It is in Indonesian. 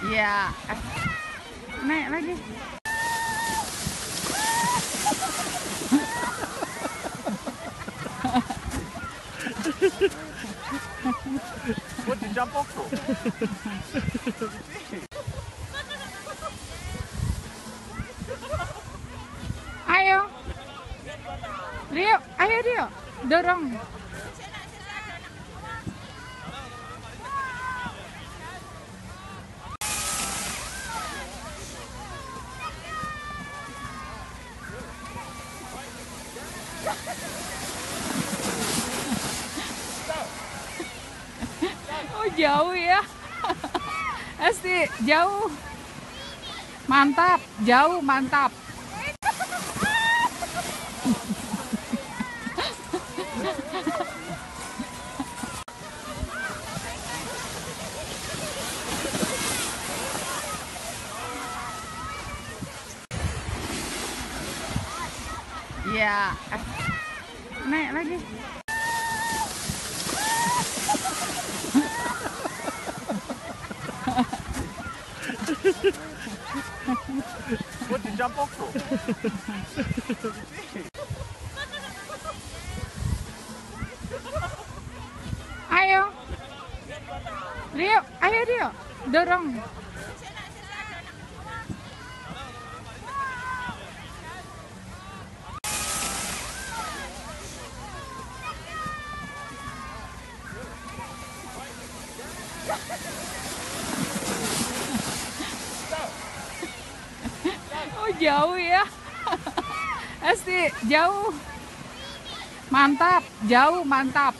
Iya. Naik lagi. What you jump off for? Ayo. Rio, ayo Rio. Dorong. Jauh ya. Esti jauh. Mantap, jauh mantap. Iya. Naik lagi. What you jump off for? Ayo. Rio, ayo Rio. Dorong. Jauh ya. Esti jauh. Mantap, jauh mantap.